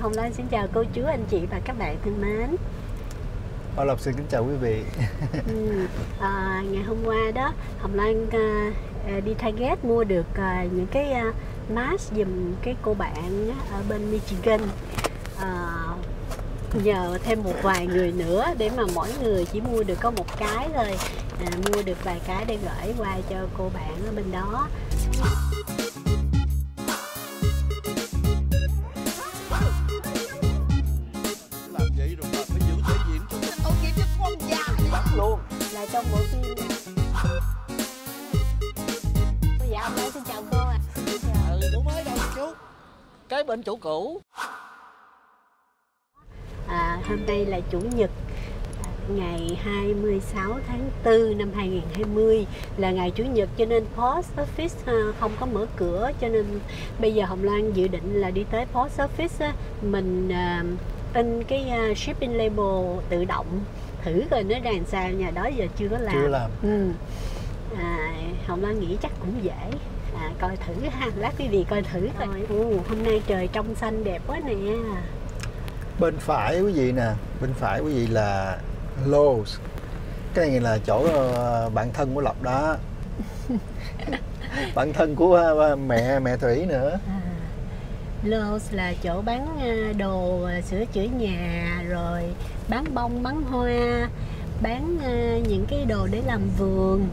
Hồng Lan xin chào cô chú, anh chị và các bạn thân mến. Bảo Lộc xin kính chào quý vị. ừ, à, ngày hôm qua đó, Hồng Lan à, à đi Target mua được à, những cái à, mask dùm cái cô bạn á, ở bên Michigan. À, nhờ thêm một vài người nữa để mà mỗi người chỉ mua được có một cái thôi à, mua được vài cái để gửi qua cho cô bạn ở bên đó bên chủ cũ. À, hôm nay là chủ nhật ngày 26 tháng 4 năm 2020 là ngày Chủ nhật cho nên Post Office à, không có mở cửa cho nên bây giờ Hồng Loan dự định là đi tới Post Office mình uh, in cái uh, shipping label tự động thử coi nó ra làm sao nhà đó giờ chưa có làm. Chưa làm. Ừ. à, hồng loan nghĩ chắc cũng dễ. à, coi thử ha. Lát quý vị coi thử coi. Ừ, hôm nay trời trong xanh đẹp quá nè. Bên phải quý vị nè bên phải quý vị là Lowe's. Cái này là chỗ uh, bạn thân của lộc đó. Bạn thân của uh, mẹ mẹ thủy nữa. À, Lowe's là chỗ bán ờ, đồ sửa chữa nhà rồi bán bông bán hoa bán những cái đồ để làm vườn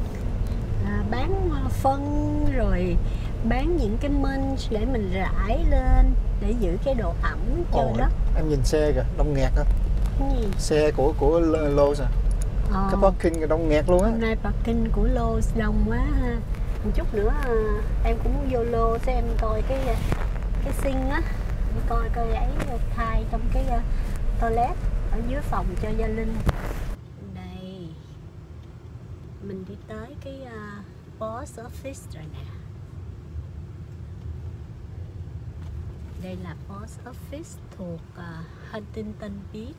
à, bán phân rồi bán những cái minh để mình rải lên để giữ cái độ ẩm cho Ồ, đất. em nhìn xe kìa đông nghẹt á. Xe của của Lowe's à? Ờ. cái parking đông nghẹt luôn á. Hôm nay parking của Lowe's đông quá ha. Một chút nữa à, em cũng muốn vô lô xem coi cái cái sinh á. Coi coi ấy thay trong cái uh, toilet ở dưới phòng cho gia linh. Đây mình đi tới cái uh, post office rồi nè đây là post office thuộc uh, Huntington Beach.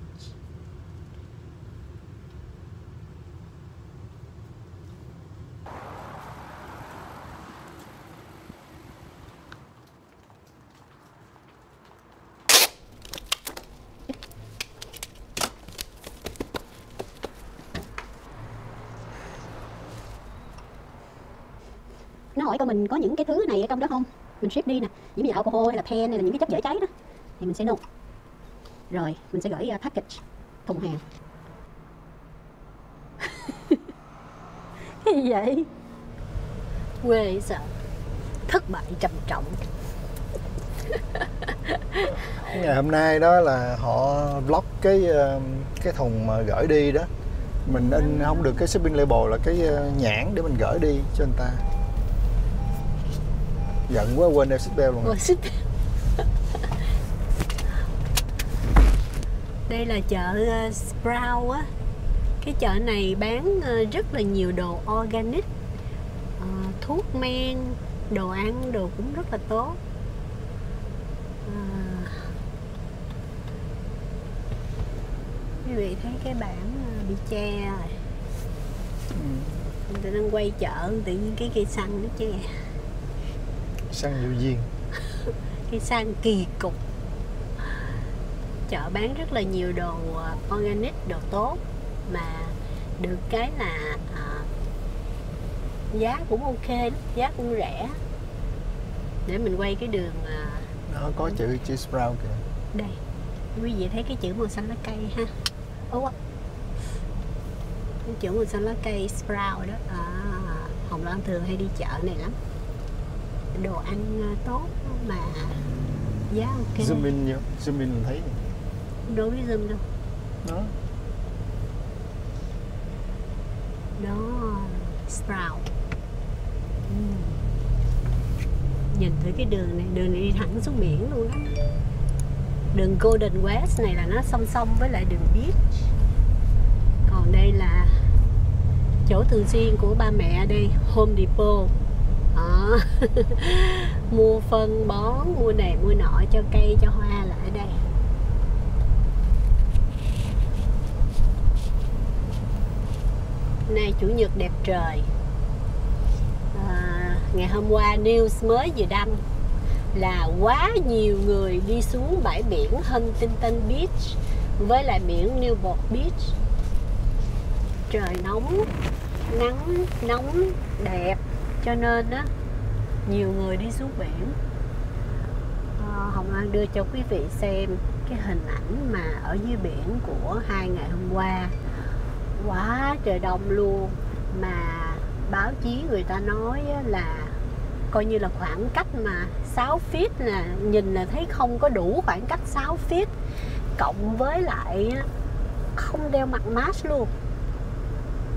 Nó hỏi coi mình có những cái thứ này ở trong đó không? Mình ship đi nè. Những như alcohol hay là pen hay là những cái chất dễ cháy đó thì mình sẽ nộp. Rồi mình sẽ gửi uh, package thùng hàng. Cái gì vậy? Quê sợ. Thất bại trầm trọng. Ngày hôm nay đó là họ block cái ờ, cái thùng mà gửi đi đó. Mình in không được cái shipping label là cái ờ, nhãn để mình gửi đi cho người ta giận quá quên đeo seatbelt luôn. Quên seatbelt đây là chợ uh, Sprout á. Cái chợ này bán uh, rất là nhiều đồ organic. Uh, thuốc men đồ ăn đồ cũng rất là tốt. Uh, quý vị thấy cái bảng uh, bị che rồi. Ừ. người ta đang quay chợ tự nhiên cái cây xăng nó che xăng New Duyên cái xăng kỳ cục. Chợ bán rất là nhiều đồ ờ, organic đồ tốt mà được cái là à, giá cũng ok giá cũng rẻ. Để mình quay cái đường à, nó có chữ chữ sprout kìa. Đây. Quý vị thấy cái chữ màu xanh lá cây ha. Ố cái chữ màu xanh lá cây sprout đó. À, hồng loan thường hay đi chợ này lắm đồ ăn ờ, tốt mà giá ok. Zoom in nhá zoom in mình thấy. Đối với zoom đâu? Đó. Đó sprout. Uhm. nhìn thử cái đường này đường này đi thẳng xuống biển luôn đó đường Golden West này là nó song song với lại đường beach. Còn đây là chỗ thường xuyên của ba mẹ đây Home Depot à, mua phân bón mua này mua nọ cho cây cho hoa là ở đây. Nay chủ nhật đẹp trời. À, ngày hôm qua news mới vừa đăng là quá nhiều người đi xuống bãi biển Huntington Beach với lại biển Newport Beach. Trời nóng nắng nóng đẹp cho nên á nhiều người đi xuống biển. À, Hồng An đưa cho quý vị xem cái hình ảnh mà ở dưới biển của hai ngày hôm qua. Quá trời đông luôn. Mà báo chí người ta nói là coi như là khoảng cách mà 6 feet là nhìn là thấy không có đủ khoảng cách 6 feet. Cộng với lại không đeo mặt mask luôn.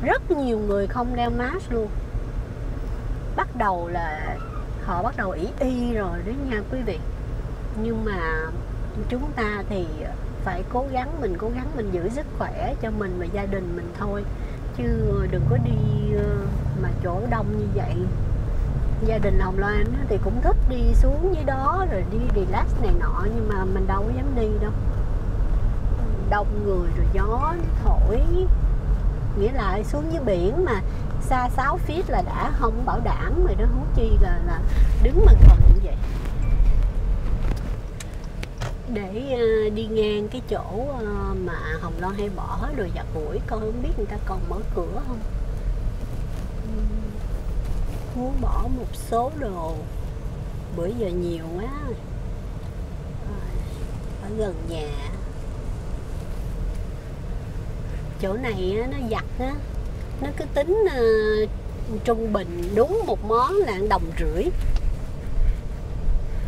Rất nhiều người không đeo mask luôn bắt đầu là họ bắt đầu ý y rồi đó nha quý vị. Nhưng mà chúng ta thì phải cố gắng, mình cố gắng mình giữ sức khỏe cho mình và gia đình mình thôi. Chứ đừng có đi ờ, mà chỗ đông như vậy. Gia đình Hồng Loan thì cũng thích đi xuống dưới đó rồi đi relax này nọ, nhưng mà mình đâu có dám đi đâu. Đông người rồi gió thổi. Nghĩa là xuống dưới biển mà xa 6 feet là đã không bảo đảm rồi đó huống chi là là đứng mà còn như vậy. Để uh, đi ngang cái chỗ uh, mà Hồng Loan hay bỏ đồ giặt ủi con không biết người ta còn mở cửa không? Ừm, muốn bỏ một số đồ bữa giờ nhiều quá. Ở gần nhà. Chỗ này nó giặt á nó cứ tính ờ, trung bình đúng một món là đồng rưỡi.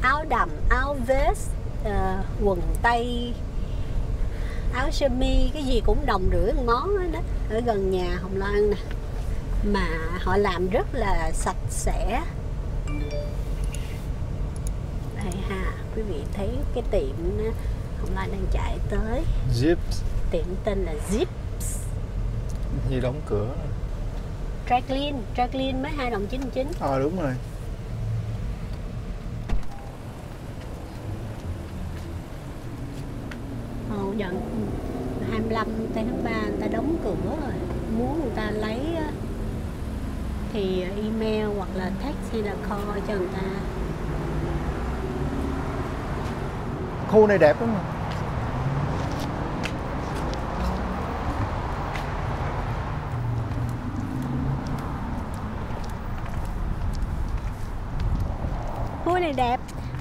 Áo đầm áo vest ờ, quần tây áo sơ mi cái gì cũng đồng rưỡi một món hết đó. Ở gần nhà hồng loan nè mà họ làm rất là sạch sẽ. Đây ha quý vị thấy cái tiệm á, hồng loan đang chạy tới. Zip. Tiệm tên là Zip gì đóng cửa. Dry clean mới 2 đồng 99 ờ đúng rồi. Ồ, giờ 25 tây tháng 3 người ta đóng cửa rồi. Muốn người ta lấy thì email hoặc là text hay là call cho người ta. Khu này đẹp lắm mà Khu này đẹp.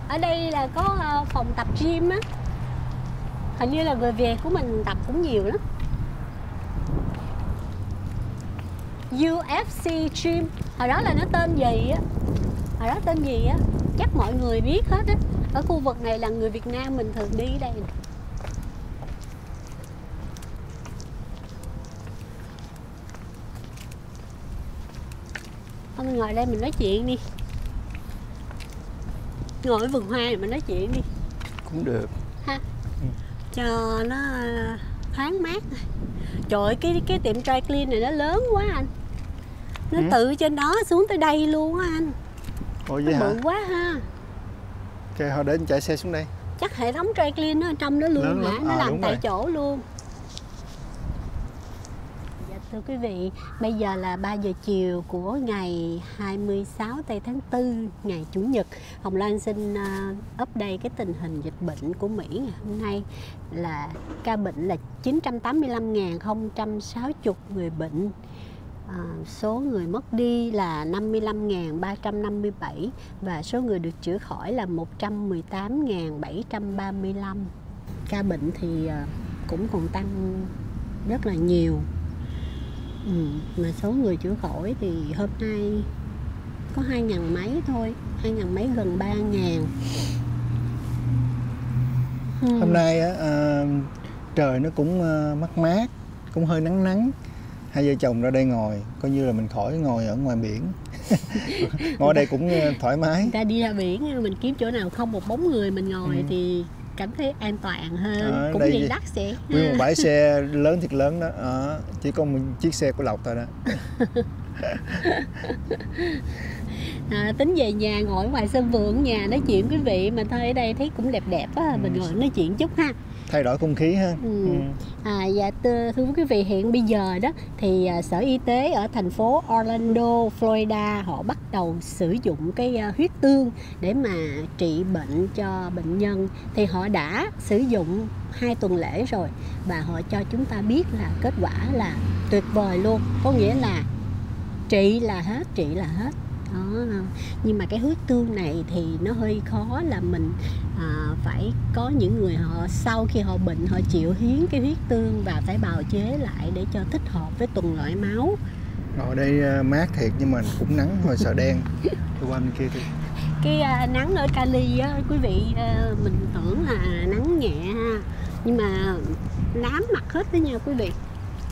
Ở đây là có ờ, phòng tập gym á. Hình như là người Việt của mình tập cũng nhiều lắm. UFC Gym. Hồi đó là nó tên gì á? Hồi đó tên gì á? Chắc mọi người biết hết á. Ở khu vực này là người Việt Nam mình thường đi đây. Thôi mình ngồi đây mình nói chuyện đi. Ngồi ở vườn hoa này mình nói chuyện đi. Cũng được. Ha. Cho nó ờ, thoáng mát trời ơi cái cái tiệm dry clean này nó lớn quá anh. Nó Ừ. tự trên đó xuống tới đây luôn á anh. Nó vậy hả? bự quá ha. Ok họ đến chạy xe xuống đây. Chắc hệ thống dry clean nó ở trong đó luôn Lớn hả lắm. nó À, làm tại rồi. chỗ luôn thưa quý vị, bây giờ là 3 giờ chiều của ngày 26 tây tháng 4, ngày Chủ nhật. Hồng Loan xin ờ, update cái tình hình dịch bệnh của Mỹ ngày hôm nay là ca bệnh là 985.060 người bệnh. À, số người mất đi là 55.357 và số người được chữa khỏi là 118.735. Ca bệnh thì ờ, cũng còn tăng rất là nhiều. Ừ, mà số người chữa khỏi thì hôm nay có hai ngàn mấy thôi, hai ngàn mấy gần ba ngàn. Ừ. hôm nay á à, trời nó cũng à, mát mát cũng hơi nắng nắng hai vợ chồng ra đây ngồi coi như là mình khỏi ngồi ở ngoài biển ngồi đây cũng à, thoải mái ta đi ra biển mình kiếm chỗ nào không một bóng người mình ngồi Ừ. thì cảm thấy an toàn hơn. Ở cũng thì- đắt sẽ nguyên một bãi xe lớn thiệt lớn đó. Ờ, chỉ có một chiếc xe của lộc thôi đó. À, tính về nhà ngồi ngoài sân vườn nhà nói chuyện quý vị mà thôi ở đây thấy cũng đẹp đẹp á mình Ừ. ngồi nói chuyện chút ha thay đổi không khí ha Ừ. Ừ. À, dạ thưa, thưa quý vị hiện bây giờ đó thì à, sở y tế ở thành phố Orlando, Florida họ bắt đầu sử dụng cái à, huyết tương để mà trị bệnh cho bệnh nhân thì họ đã sử dụng hai tuần lễ rồi và họ cho chúng ta biết là kết quả là tuyệt vời luôn có nghĩa là trị là hết trị là hết đó nhưng mà cái huyết tương này thì nó hơi khó là mình à, phải có những người họ sau khi họ bệnh họ chịu hiến cái huyết tương và phải bào chế lại để cho thích hợp với tuần loại máu. Ngồi đây ờ, mát thiệt nhưng mà cũng nắng hồi sợ đen. Đi qua bên kia đi cái à, nắng ở Cali á quý vị à, mình tưởng là nắng nhẹ ha. Nhưng mà nám mặt hết đó nha quý vị.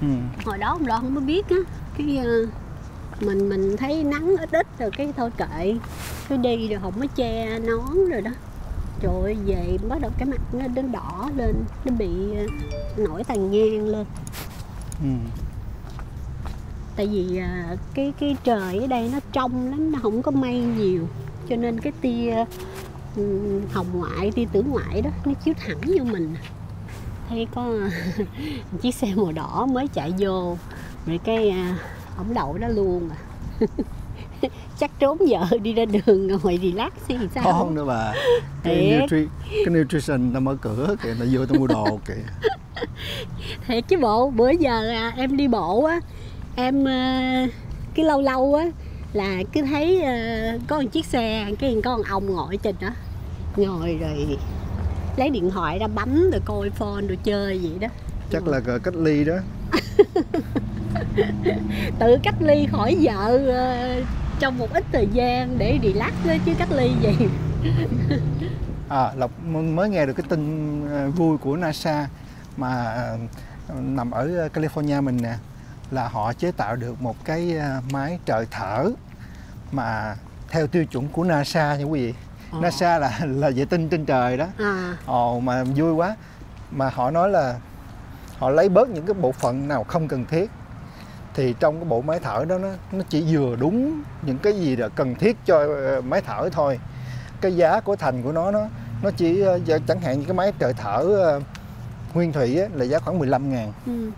Ừ. hồi đó ông lo không có biết á cái à, mình mình thấy nắng ít ít rồi cái thôi kệ. Cứ đi rồi không có che nón rồi đó. Trời ơi về bắt đầu cái mặt nó nó đỏ lên nó bị à, nổi tàn nhang lên. Ừ. tại vì à, cái cái trời ở đây nó trong lắm nó không có mây nhiều. Cho nên cái tia ừm, hồng ngoại tia tử ngoại đó nó chiếu thẳng vô mình. Thấy có chiếc xe màu đỏ mới chạy vô. Rồi cái à, ổng đậu đó luôn à. Chắc trốn vợ đi ra đường ngồi relax hay sao? Không nữa bà? Cái, nutri, cái nutrition ta mở cửa kìa ta vô ta mua đồ kìa. Thiệt chứ bộ bữa giờ à, em đi bộ á em à, cái lâu lâu á là cứ thấy à, có một chiếc xe cái có một ông ngồi trên đó ngồi rồi lấy điện thoại ra bấm rồi coi phone rồi chơi vậy đó. Chắc là cờ cách ly đó tự cách ly khỏi vợ à, trong một ít thời gian để relax đó, chứ cách ly gì. À lộc mới nghe được cái tin ờ, vui của NASA mà ờ, nằm ở California mình nè là họ chế tạo được một cái ờ, máy trợ thở mà theo tiêu chuẩn của NASA nha quý vị. Ờ. NASA là là vệ tinh trên trời đó. À, ồ mà vui quá. Mà họ nói là họ lấy bớt những cái bộ phận nào không cần thiết thì trong cái bộ máy thở đó nó nó chỉ vừa đúng những cái gì là cần thiết cho ờ, máy thở thôi. Cái giá của thành của nó nó nó chỉ ờ, chẳng hạn như cái máy trợ thở ờ, nguyên thủy á, là giá khoảng 15 ngàn. Ừ.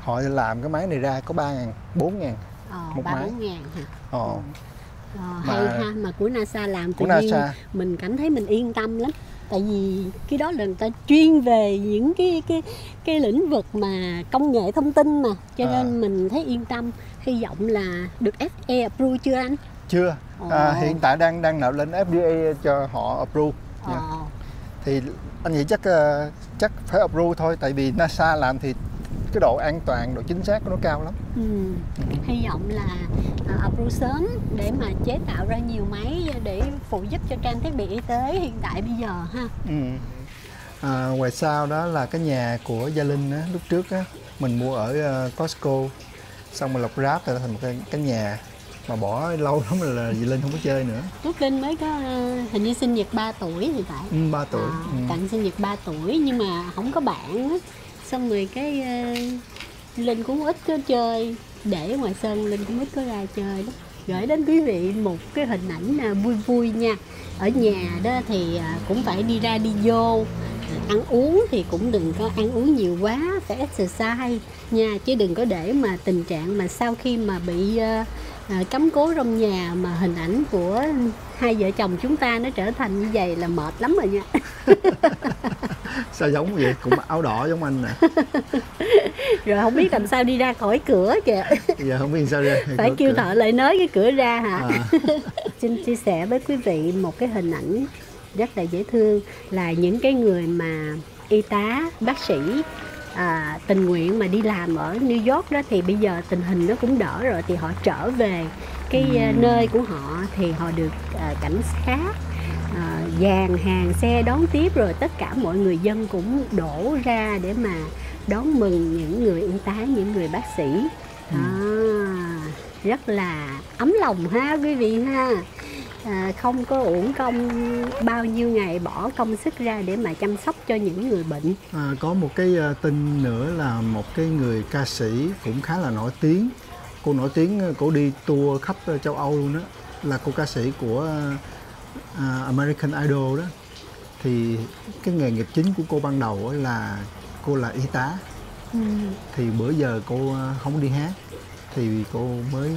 họ làm cái máy này ra có 3 ngàn 4 ngàn ờ, Một ba máy. bốn ngàn hả? Ồ Ờ, Mà- hay ha mà của NASA làm của NASA mình cảm thấy mình yên tâm lắm tại vì cái đó là người ta chuyên về những cái cái cái lĩnh vực mà công nghệ thông tin mà. Cho À. nên mình thấy yên tâm hy vọng là được FA approve chưa anh? Chưa. À, hiện tại đang đang nộp lên FDA cho họ approve. Dạ. ờ, thì anh nghĩ chắc ờ, chắc phải approve thôi tại vì NASA làm thì cái độ an toàn độ chính xác của nó cao lắm. Ừ. hy vọng là uh, approve sớm để mà chế tạo ra nhiều máy để phụ giúp cho trang thiết bị y tế hiện tại bây giờ ha. Ừ. à, ngoài sau đó là cái nhà của Gia Linh á, lúc trước á, mình mua ở ờ, Costco. Xong rồi lọc ráp rồi thành một cái, cái nhà mà bỏ lâu lắm rồi là Gia Linh không có chơi nữa. Quốc Linh mới có ờ, hình như sinh nhật 3 tuổi thì phải. Ừ, 3 tuổi. À, ừ. tặng sinh nhật 3 tuổi nhưng mà không có bạn á xong rồi cái uh, linh cũng ít có chơi. Để ngoài sân linh cũng ít có ra chơi đó gửi đến quý vị một cái hình ảnh à, vui vui nha. Ở nhà đó thì à, cũng phải đi ra đi vô. Ăn uống thì cũng đừng có ăn uống nhiều quá phải exercise nha. Chứ đừng có để mà tình trạng mà sau khi mà bị uh, à, cắm cố trong nhà mà hình ảnh của hai vợ chồng chúng ta nó trở thành như vậy là mệt lắm rồi nha. Sao giống vậy? Cũng áo đỏ giống anh nè. Rồi không biết làm sao đi ra khỏi cửa kìa. Giờ không biết sao ra phải kêu thợ lại nới cái cửa ra hả? À, xin chia sẻ với quý vị một cái hình ảnh rất là dễ thương là những cái người mà y tá bác sĩ à, tình nguyện mà đi làm ở New York đó thì bây giờ tình hình nó cũng đỡ rồi thì họ trở về cái Ừm. nơi của họ thì họ được à, cảnh sát à, dàn hàng xe đón tiếp rồi tất cả mọi người dân cũng đổ ra để mà đón mừng những người y tá những người bác sĩ. À, rất là ấm lòng ha quý vị ha à, không có uổng công bao nhiêu ngày bỏ công sức ra để mà chăm sóc cho những người bệnh. À, có một cái ờ, tin nữa là một cái người ca sĩ cũng khá là nổi tiếng. Cô nổi tiếng cô đi tour khắp châu Âu luôn đó là cô ca sĩ của à, American Idol đó. Thì cái nghề nghiệp chính của cô ban đầu là cô là y tá. Ừ. thì bữa giờ cô à, không đi hát thì cô mới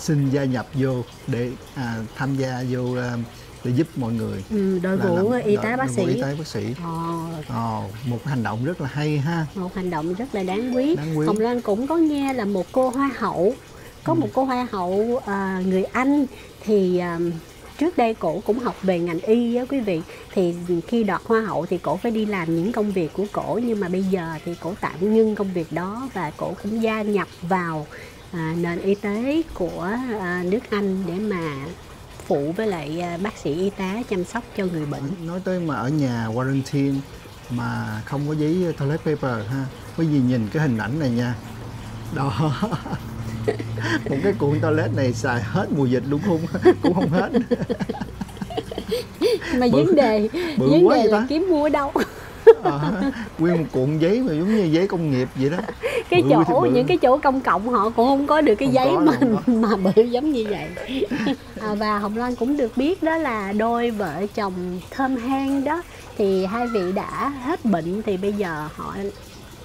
xin gia nhập vô để à, tham gia vô à, để giúp mọi người Ừ, đội là ngũ làm- y tá bác đội ngũ sĩ y tá bác sĩ Ồ, Ồ, một hành động rất là hay ha một hành động rất là đáng quý. Đáng quý. Hồng Loan cũng có nghe là một cô hoa hậu có Ừ. một cô hoa hậu à, người Anh thì à, trước đây cổ cũng học về ngành y á quý vị thì khi đoạt hoa hậu thì cổ phải đi làm những công việc của cổ nhưng mà bây giờ thì cổ tạm ngưng công việc đó và cổ cũng gia nhập vào à, nền y tế của à, nước Anh để mà phụ với lại à, bác sĩ y tá chăm sóc cho người bệnh. Nói tới mà ở nhà quarantine mà không có giấy toilet paper ha có gì nhìn cái hình ảnh này nha. Đó. Một cái cuộn toilet này xài hết mùa dịch luôn không? Cũng không hết. Mà vấn đề vấn đề là ta? kiếm mua ở đâu à, nguyên một cuộn giấy mà giống như giấy công nghiệp vậy đó. Cái Bự chỗ những cái chỗ công cộng họ cũng không có được cái Không giấy có mà mà bự giống như vậy. À, và hồng loan cũng được biết đó là đôi vợ chồng thơm hang đó thì hai vị đã hết bệnh thì bây giờ họ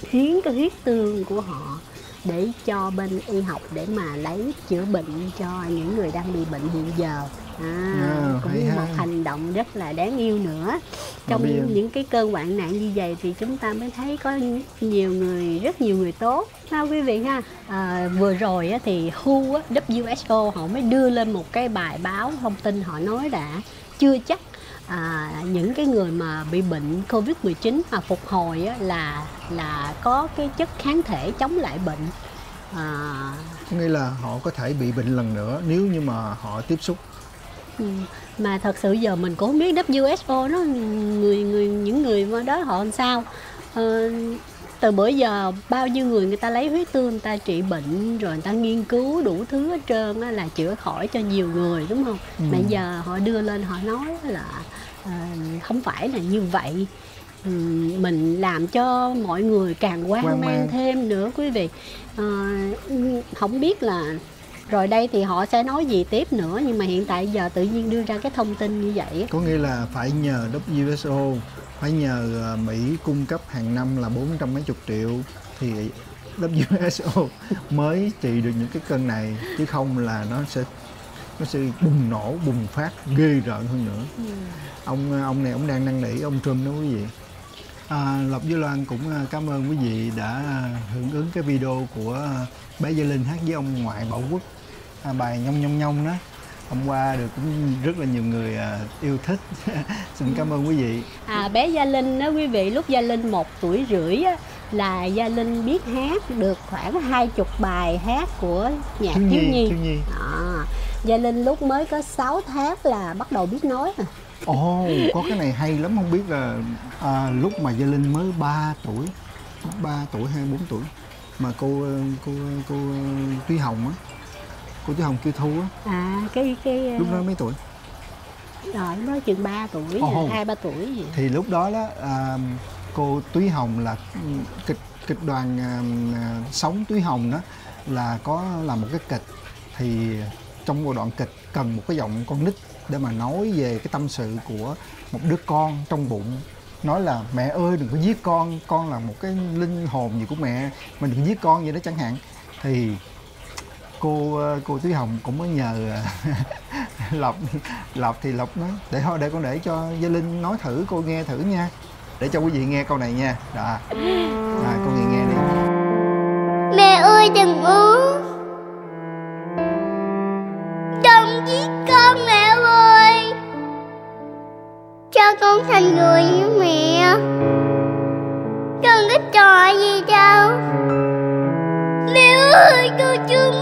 hiến cái huyết tương của họ để cho bên y học để mà lấy chữa bệnh cho những người đang bị bệnh hiện giờ à, À, cũng hay như ha. một hành động rất là đáng yêu nữa trong giờ- những cái cơn hoạn nạn như vậy thì chúng ta mới thấy có nhiều người rất nhiều người tốt ha quý vị ha à, vừa rồi á, thì WHO á, WHO họ mới đưa lên một cái bài báo thông tin họ nói đã chưa chắc à, những cái người mà bị bệnh covid 19 mà phục hồi á, là là có cái chất kháng thể chống lại bệnh à, nghĩa là họ có thể bị bệnh lần nữa nếu như mà họ tiếp xúc. Mà thật sự giờ mình cũng không biết WHO nó người người những người đó họ làm sao ờ, từ bữa giờ bao nhiêu người người ta lấy huyết tương người ta trị bệnh rồi người ta nghiên cứu đủ thứ hết trơn á, là chữa khỏi cho nhiều người đúng không Ừ. mà giờ họ đưa lên họ nói là ờ, không phải là như vậy Ừ, mình làm cho mọi người càng hoang mang mang. thêm nữa quý vị Ờ, không biết là rồi đây thì họ sẽ nói gì tiếp nữa nhưng mà hiện tại giờ tự nhiên đưa ra cái thông tin như vậy. Có nghĩa là phải nhờ WHO phải nhờ ờ, Mỹ cung cấp hàng năm là 400 mấy chục triệu thì WHO mới trị được những cái cơn này chứ không là nó sẽ nó sẽ bùng nổ bùng phát ghê rợn hơn nữa. Ông ông này ông đang năn nỉ ông Trump đó quý vị à, Lộc Duy Loan cũng à, cảm ơn quý vị đã hưởng ứng cái video của bé Gia Linh hát với ông ngoại Bảo Quốc à, bài nhông nhông nhông đó. Hôm qua được cũng rất là nhiều người à, yêu thích. Xin cảm ơn quý vị. À, bé Gia Linh đó quý vị lúc Gia Linh một tuổi rưỡi á, là Gia Linh biết hát được khoảng hai chục bài hát của nhạc thiếu nhi, thiếu nhi. À, Gia Linh lúc mới có 6 tháng là bắt đầu biết nói à. ồ có cái này hay lắm không biết là à, lúc mà Gia Linh mới 3 tuổi 3 tuổi hay 4 tuổi mà cô cô cô Thúy Hồng á cô Thúy Hồng kêu thu á. À cái cái lúc đó mấy tuổi? rồi lúc đó chừng 3 tuổi hai ba tuổi gì. Thì lúc đó đó à, cô Túy Hồng là kịch kịch đoàn à, à, sống Túy Hồng đó là có là một cái kịch. Thì trong một đoạn kịch cần một cái giọng con nít để mà nói về cái tâm sự của một đứa con trong bụng. Nói là mẹ ơi đừng có giết con con là một cái linh hồn gì của mẹ mình đừng giết con vậy đó chẳng hạn. Thì cô ờ, cô Thúy Hồng cũng có nhờ ờ, Lộc Lộc thì Lộc nói. Để thôi để con để cho Gia Linh nói thử cô nghe thử nha. Để cho quý vị nghe câu này nha. Đó. À, cô nghe nghe đi. Mẹ ơi đừng uống Đừng giết con mẹ ơi. Cho con thành người như mẹ. Đừng có trò gì đâu. Mẹ ơi con chưa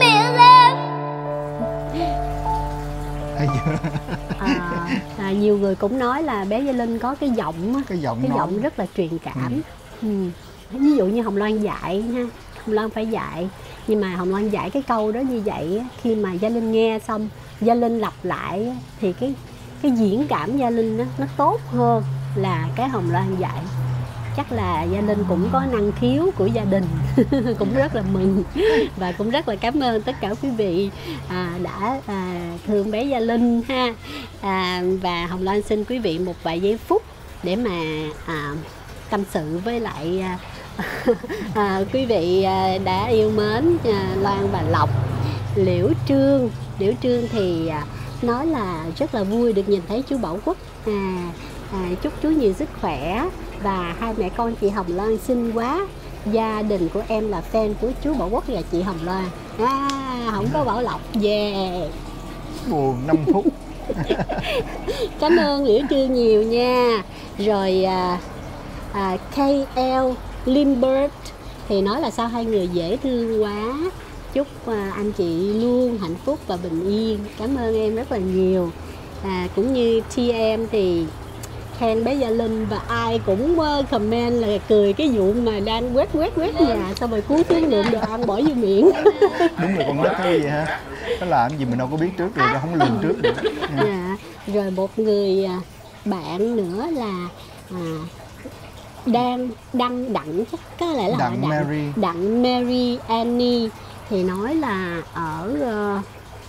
nhiều người cũng nói là bé Gia Linh có cái giọng cái giọng cái nói giọng rất là truyền cảm. Ừ. ví dụ như hồng loan dạy ha hồng loan phải dạy. Nhưng mà hồng loan dạy cái câu đó như vậy khi mà gia linh nghe xong gia linh lặp lại thì cái cái diễn cảm gia linh đó, nó tốt hơn là cái hồng loan dạy chắc là gia linh cũng có năng khiếu của gia đình. Cũng rất là mừng. Và cũng rất là cảm ơn tất cả quý vị à, đã à, thương bé gia linh ha. À, và hồng loan xin quý vị một vài giây phút để mà à, tâm sự với lại à, à, quý vị à, đã yêu mến à, loan và lộc. Liễu trương. Liễu trương thì à, nói là rất là vui được nhìn thấy chú bảo quốc. À, à, chúc chú nhiều sức khỏe và hai mẹ con chị hồng loan xinh quá. Gia đình của em là fan của chú bảo quốc và chị hồng loan. À, không có bảo lộc. Yeah. Buồn 5 phút. Cảm ơn liễu trương nhiều nha. Rồi à, à, KL Limbert thì nói là sao hai người dễ thương quá. Chúc à, anh chị luôn hạnh phúc và bình yên. Cảm ơn em rất là nhiều. À, cũng như TM thì khen bé Gia Linh và ai cũng uh, comment là cười cái vụ mà đang quét quét quét nhà xong rồi cuối tiếng lượng đồ ăn bỏ vô miệng. Đúng là con nít cái gì ha nó làm gì mình đâu có biết trước được không lường trước được. Dạ. rồi một người à, bạn nữa là à, đang đăng đặng chắc có lẽ là họ Đặng. Mary. đặng Mary Annie thì nói là ở ờ,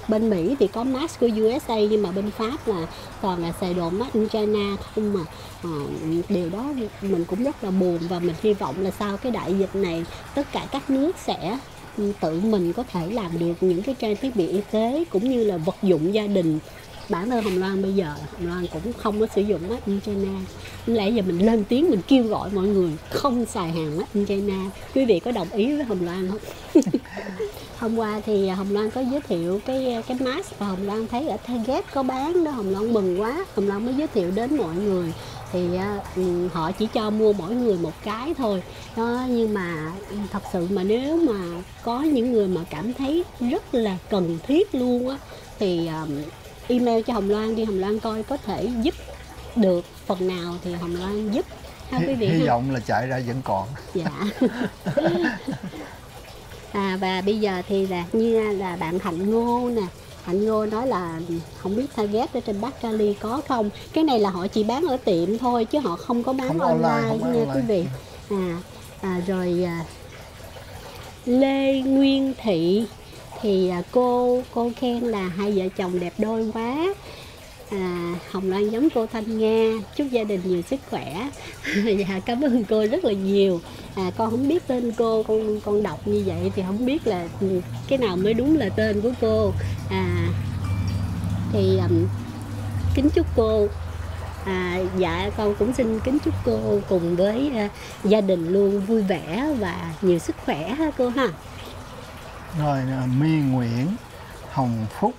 bên Mỹ thì có mask của USA nhưng mà bên Pháp là toàn là xài đồ made in China không mà. À, điều đó mình cũng rất là buồn và mình hy vọng là sau cái đại dịch này tất cả các nước sẽ ừ, tự mình có thể làm được những cái trang thiết bị y tế cũng như là vật dụng gia đình. Bản thân Hồng Loan bây giờ Hồng Loan cũng không có sử dụng made in China. Lẽ giờ mình lên tiếng mình kêu gọi mọi người không xài hàng made in China? Quý vị có đồng ý với Hồng Loan không? hôm qua thì Hồng Loan có giới thiệu cái cái mask và Hồng Loan thấy ở Target có bán đó Hồng Loan mừng quá. Hồng Loan mới giới thiệu đến mọi người. Thì ừ, họ chỉ cho mua mỗi người một cái thôi. Đó nhưng mà thật sự mà nếu mà có những người mà cảm thấy rất là cần thiết luôn á thì um, email cho Hồng Loan đi. Hồng Loan coi có thể giúp được phần nào thì Hồng Loan giúp. Ha quý vị hy vọng là chạy ra vẫn còn. Dạ à và bây giờ thì là như là bạn hạnh ngô nè. Hạnh ngô nói là không biết target ở trên bắc cali có không. Cái này là họ chỉ bán ở tiệm thôi chứ họ không có bán Không online, online, không nha online. quý vị. À, à rồi à, lê nguyên thị thì à, cô cô khen là hai vợ chồng đẹp đôi quá à, hồng loan giống cô thanh nga. Chúc gia đình nhiều sức khỏe. Dạ cảm ơn cô rất là nhiều. À, con không biết tên cô con con đọc như vậy thì không biết là cái nào mới đúng là tên của cô. À, thì um, kính chúc cô à, dạ con cũng xin kính chúc cô cùng với uh, gia đình luôn vui vẻ và nhiều sức khỏe ha cô ha. Rồi à, mi Nguyễn Hồng Phúc.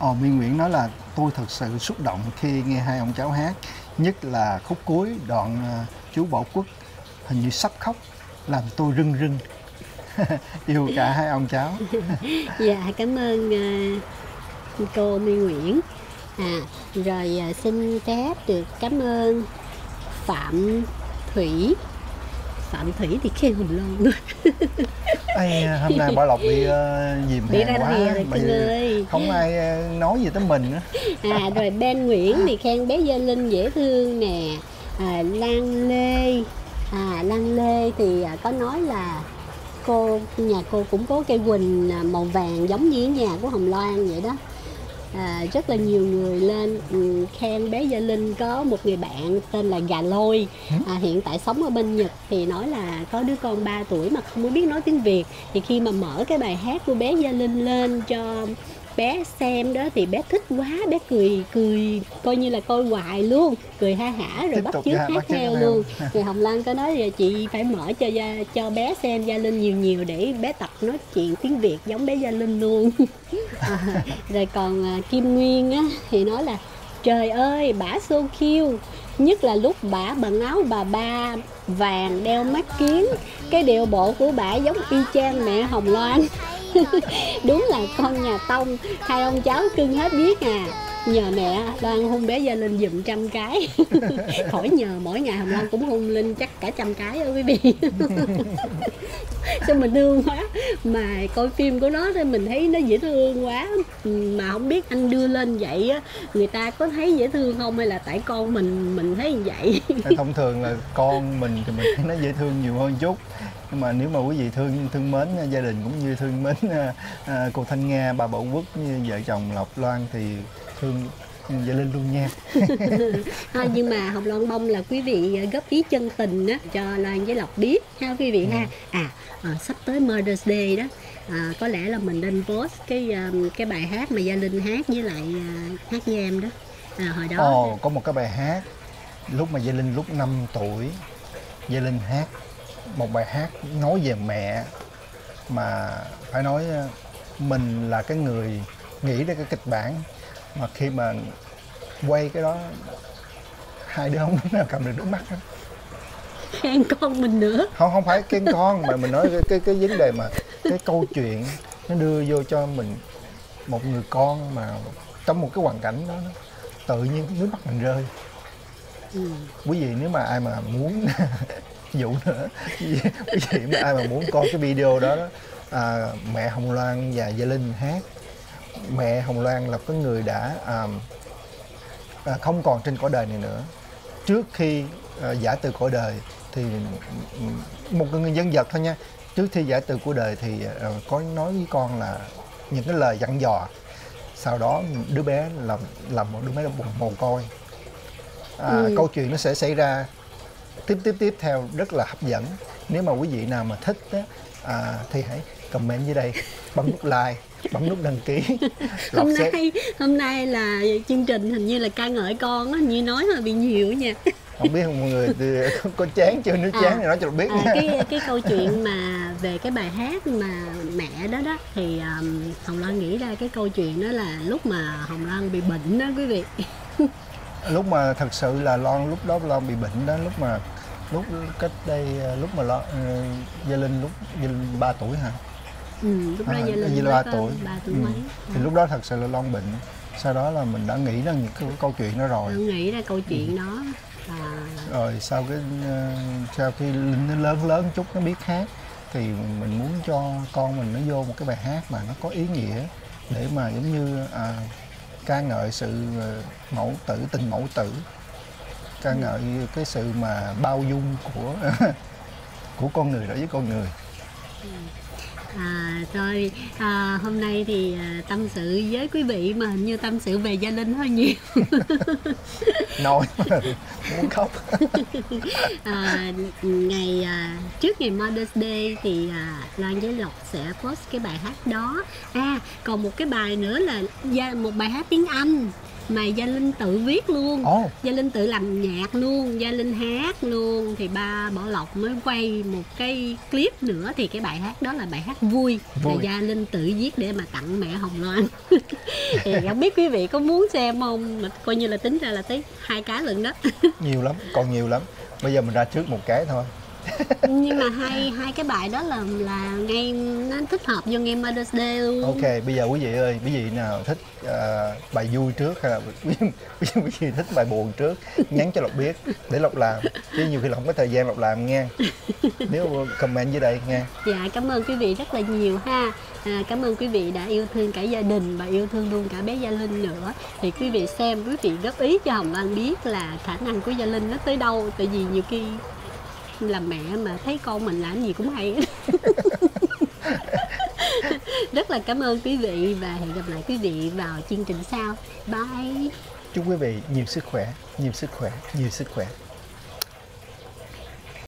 Ồ, Minh Nguyễn nói là tôi thật sự xúc động khi nghe hai ông cháu hát nhất là khúc cuối đoạn ờ, chú Bảo Quốc hình như sắp khóc làm tôi rưng rưng. Yêu cả hai ông cháu. Dạ cảm ơn ờ, cô Minh Nguyễn. À rồi xin phép được cảm ơn Phạm Thủy. Phạm Thủy thì khen Hồng Loan luôn. Ây, hôm nay Bảo Lộc bị uh, dìm Bị ra quá rìa rồi ơi. không ai ờ, nói gì tới mình nữa à rồi Ben Nguyễn thì khen bé Gia Linh dễ thương nè. À, Lan Lê à Lan Lê thì à, có nói là cô nhà cô cũng có cây quỳnh à, màu vàng giống như nhà của Hồng Loan vậy đó à, rất là nhiều người lên ừ, khen bé Gia Linh có một người bạn tên là Gà Lôi. À, hiện tại sống ở bên Nhật thì nói là có đứa con 3 tuổi mà không biết nói tiếng Việt. Thì khi mà mở cái bài hát của bé Gia Linh lên cho bé xem đó thì bé thích quá bé cười cười coi như là coi hoài luôn cười ha hả rồi Tiếp bắt chước hát theo. luôn. Thì Hồng Lan có nói là chị phải mở cho gia, cho bé xem Gia Linh nhiều nhiều để bé tập nói chuyện tiếng Việt giống bé Gia Linh luôn. À, rồi còn à, Kim Nguyên á thì nói là trời ơi bả so cute nhất là lúc bả bận áo bà ba vàng đeo mắt kiến cái điệu bộ của bả giống y chang mẹ Hồng Loan đúng là con nhà tông, hai ông cháu cưng hết biết à. Nhờ mẹ Loan hôn bé Gia Linh giùm trăm cái. Khỏi nhờ, mỗi ngày Hồng Loan cũng hôn Linh chắc cả trăm cái đó quý vị. Sao mình thương quá. Mà coi phim của nó thì mình thấy nó dễ thương quá. Mà không biết anh đưa lên vậy á, người ta có thấy dễ thương không hay là tại con mình mình thấy như vậy thông thường là con mình thì mình thấy nó dễ thương nhiều hơn chút nhưng mà nếu mà quý vị thương thương mến à, gia đình cũng như thương mến à, à, cô Thanh Nga bà Bảo Quốc như vợ chồng Lộc Loan thì thương Dạ Linh luôn nha. À, Nhưng mà Hồng Loan Bông là quý vị góp ý chân tình á, cho Loan với Lộc biết ha quý vị ừ. ha À à sắp tới Mother's Day đó. À, có lẽ là mình nên post cái cái bài hát mà Gia Linh hát với lại hát với em đó. À, hồi đó Ồ, có một cái bài hát lúc mà Gia Linh lúc 5 tuổi Gia Linh hát một bài hát nói về mẹ mà phải nói mình là cái người nghĩ ra cái kịch bản mà khi mà quay cái đó hai đứa không nào cầm được nước mắt đó. khen con mình nữa không không phải khen con mà mình nói cái cái cái vấn đề mà cái câu chuyện nó đưa vô cho mình một người con mà trong một cái hoàn cảnh đó tự nhiên nước mắt mình rơi ừ. quý vị nếu mà ai mà muốn dụ nữa. Quý vị mà ai mà muốn coi cái video đó, đó à, mẹ hồng loan và gia linh hát. Mẹ Hồng Loan là cái người đã à, à, không còn trên cõi đời này nữa. Trước khi à, giả từ cõi đời thì một người dân vật thôi nha. Trước khi giả từ của đời thì à, có nói với con là những cái lời dặn dò. Sau đó đứa bé là là một đứa bé bụng mồ côi. À, ừ. câu chuyện nó sẽ xảy ra tiếp tiếp tiếp theo rất là hấp dẫn. Nếu mà quý vị nào mà thích á, à, thì hãy comment dưới đây bấm nút like bấm nút đăng ký. Hôm nay sẽ... hôm nay là chương trình hình như là ca ngợi con á như nói là bị nhiều nha. Không biết mọi người có, có chán chưa nếu chán à, thì nói cho biết à, cái cái câu chuyện mà về cái bài hát mà mẹ đó đó thì um, hồng loan nghĩ ra cái câu chuyện đó là lúc mà hồng loan bị bệnh đó quý vị. Lúc mà thật sự là loan lúc đó loan bị bệnh đó lúc mà lúc cách đây lúc mà lo uh, gia linh lúc gia linh ba tuổi hả Ừ, lúc đó à, Gia Linh 3 tuổi, 3 tuổi ừ. mấy thì à. lúc đó thật sự là Long bệnh sau đó là mình đã nghĩ ra những cái câu chuyện đó rồi đã nghĩ ra câu chuyện ừ. đó à. rồi sau cái uh, sau khi linh nó lớn lớn chút nó biết hát thì mình muốn cho con mình nó vô một cái bài hát mà nó có ý nghĩa để mà giống như à, ca ngợi sự mẫu tử tình mẫu tử ca ngợi cái sự mà bao dung của của con người đối với con người. À, rồi à, hôm nay thì à, tâm sự với quý vị mà hình như tâm sự về gia linh hơi nhiều. Nói muốn khóc. À, ngày à, trước ngày Mother's Day thì à, Loan với Lộc sẽ post cái bài hát đó. À còn một cái bài nữa là một bài hát tiếng Anh mà gia linh tự viết luôn. Oh. gia linh tự làm nhạc luôn gia linh hát luôn. Thì ba bảo lộc mới quay một cái clip nữa thì cái bài hát đó là bài hát vui, vui. là gia linh tự viết để mà tặng mẹ hồng loan. Thì không biết quý vị có muốn xem không? Mà coi như là tính ra là tới hai cái lần đó. Nhiều lắm còn nhiều lắm. Bây giờ mình ra trước một cái thôi nhưng mà hai hai cái bài đó là là ngay nó thích hợp vô ngay Mother's Day luôn. Ok bây giờ quý vị ơi quý vị nào thích uh, bài vui trước hay là quý, quý vị thích bài buồn trước nhắn cho lộc biết để lộc làm. Chứ nhiều khi lộc không có thời gian lộc làm nha nếu comment dưới đây nha dạ cảm ơn quý vị rất là nhiều ha. À, cảm ơn quý vị đã yêu thương cả gia đình và yêu thương luôn cả bé gia linh nữa. Thì quý vị xem quý vị góp ý cho hồng loan biết là khả năng của gia linh nó tới đâu. Tại vì nhiều khi làm mẹ mà thấy con mình làm gì cũng hay. Rất là cảm ơn quý vị và hẹn gặp lại quý vị vào chương trình sau. Bye. Chúc quý vị nhiều sức khỏe nhiều sức khỏe nhiều sức khỏe